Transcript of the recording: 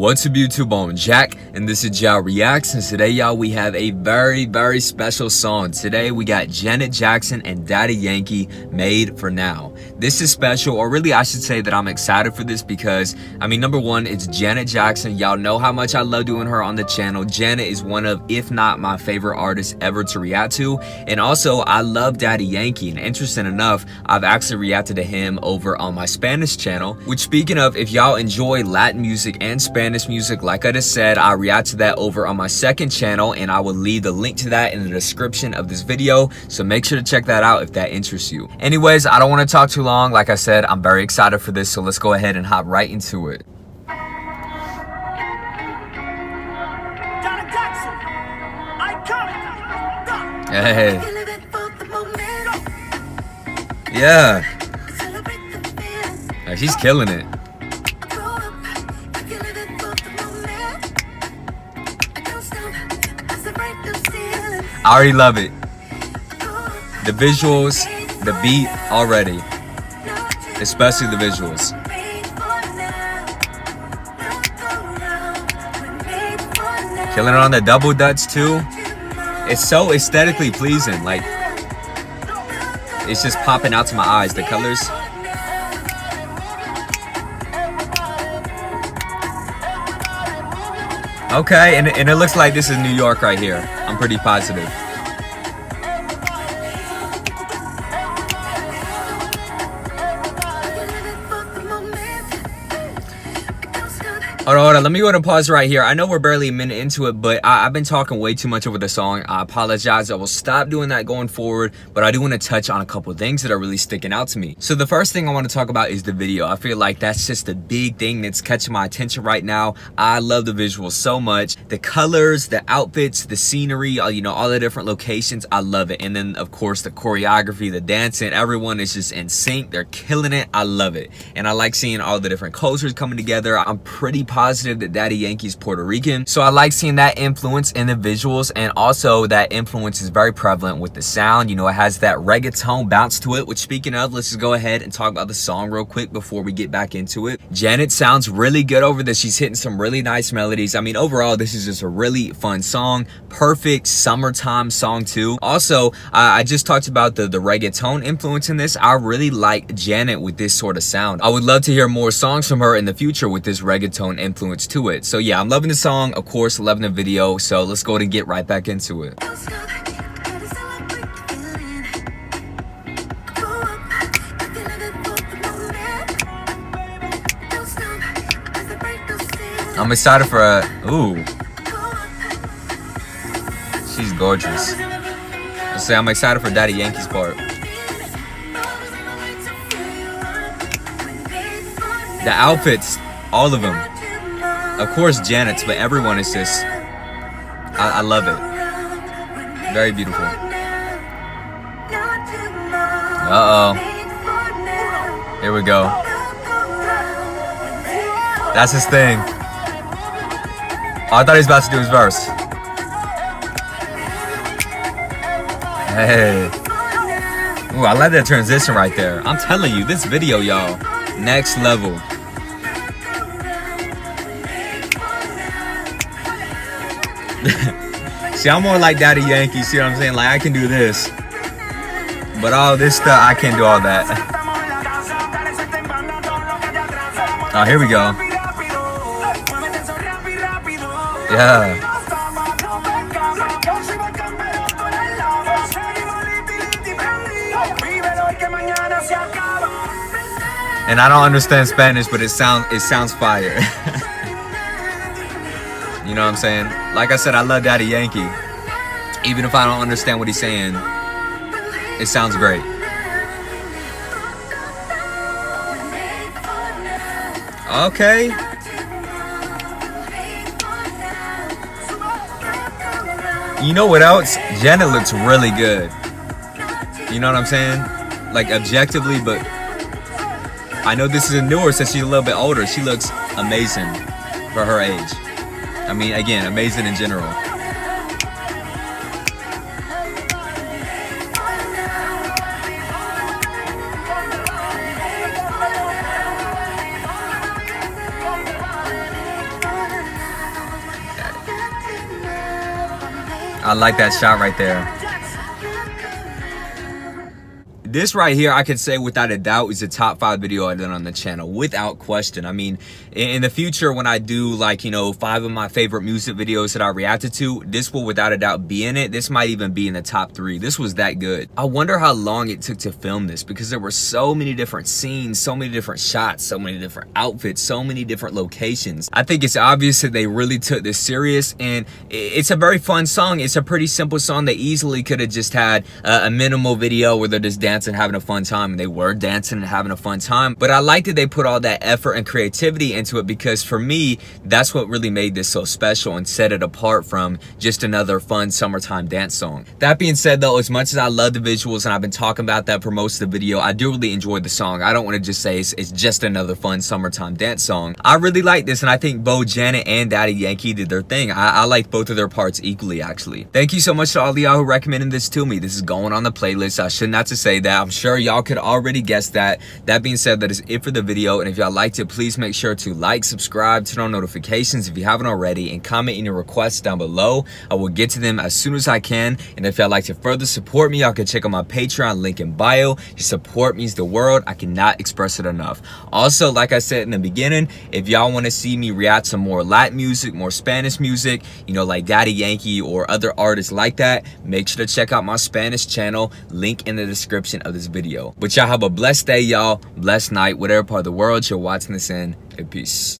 What's up YouTube, I'm Jack and this is Jack Reacts and today y'all we have a very very special song. Today we got Janet Jackson and Daddy Yankee Made for Now. This is special or really I should say that I'm excited for this because I mean number one it's Janet Jackson. Y'all know how much I love doing her on the channel. Janet is one of if not my favorite artists ever to react to and also I love Daddy Yankee and interesting enough I've actually reacted to him over on my Spanish channel which speaking of if y'all enjoy Latin music and Spanish Spanish music. Like I just said, I react to that over on my second channel and I will leave the link to that in the description of this video. So make sure to check that out if that interests you. Anyways, I don't want to talk too long. Like I said, I'm very excited for this. So let's go ahead and hop right into it. Hey. Yeah. She's killing it. I already love it. The visuals, the beat already. Especially the visuals. Killing it on the double dutch too. It's so aesthetically pleasing. Like, it's just popping out to my eyes. The colors. Okay, and, and it looks like this is New York right here. I'm pretty positive. Hold on, hold on. Let me go and pause right here. I know we're barely a minute into it, but I, have been talking way too much over the song. I apologize. I will stop doing that going forward, but I do want to touch on a couple things that are really sticking out to me. So the first thing I want to talk about is the video. I feel like that's just the big thing that's catching my attention right now. I love the visuals so much. The colors, the outfits, the scenery, uh, you know, all the different locations. I love it. And then, of course, the choreography, the dancing, everyone is just in sync. They're killing it. I love it. And I like seeing all the different cultures coming together. I'm pretty positive that Daddy Yankee's Puerto Rican. So I like seeing that influence in the visuals and also that influence is very prevalent with the sound. You know, it has that reggaeton bounce to it, which speaking of, let's just go ahead and talk about the song real quick before we get back into it. Janet sounds really good over this. She's hitting some really nice melodies. I mean, overall, this is just a really fun song. Perfect summertime song too. Also, uh, I just talked about the, the reggaeton influence in this. I really like Janet with this sort of sound. I would love to hear more songs from her in the future with this reggaeton influence to it. So yeah, I'm loving the song, of course, loving the video. So let's go and get right back into it. I'm excited for a, ooh. She's gorgeous. Let's say I'm excited for Daddy Yankee's part. The outfits, all of them. Of course, Janet's, but everyone is just. I, I love it. Very beautiful. Uh oh. Here we go. That's his thing. Oh, I thought he was about to do his verse. Hey. Ooh, I like that transition right there. I'm telling you, this video, y'all, next level. see, I'm more like Daddy Yankee. See what I'm saying? Like, I can do this. But all this stuff, I can't do all that. Oh, here we go. Yeah. And I don't understand Spanish, but it sounds it sounds fire. You know what I'm saying? Like I said, I love Daddy Yankee. Even if I don't understand what he's saying, it sounds great. Okay. You know what else? Janet looks really good. You know what I'm saying? Like objectively, but I know this is a newer since she's a little bit older. She looks amazing for her age. I mean, again, amazing in general. I like that shot right there. This right here, I could say without a doubt, is the top five video I've done on the channel, without question. I mean, in the future, when I do like, you know, five of my favorite music videos that I reacted to, this will without a doubt be in it. This might even be in the top three. This was that good. I wonder how long it took to film this because there were so many different scenes, so many different shots, so many different outfits, so many different locations. I think it's obvious that they really took this serious and it's a very fun song. It's a pretty simple song. They easily could have just had a minimal video where they're just dancing dancing, having a fun time. And they were dancing and having a fun time. But I like that they put all that effort and creativity into it because for me, that's what really made this so special and set it apart from just another fun summertime dance song. That being said though, as much as I love the visuals and I've been talking about that for most of the video, I do really enjoy the song. I don't want to just say it's, it's just another fun summertime dance song. I really like this and I think Bo Janet and Daddy Yankee did their thing. I, I like both of their parts equally actually. Thank you so much to all y'all who recommended this to me. This is going on the playlist. I should not have to say that that. I'm sure y'all could already guess that. That being said, that is it for the video. And if y'all liked it, please make sure to like, subscribe, turn on notifications if you haven't already, and comment any requests down below. I will get to them as soon as I can. And if y'all like to further support me, y'all can check out my Patreon link in bio. Your support means the world. I cannot express it enough. Also, like I said in the beginning, if y'all want to see me react to more Latin music, more Spanish music, you know, like Daddy Yankee or other artists like that, make sure to check out my Spanish channel. Link in the description of this video. But y'all have a blessed day, y'all. Blessed night, whatever part of the world you're watching this in. And peace.